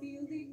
Feel the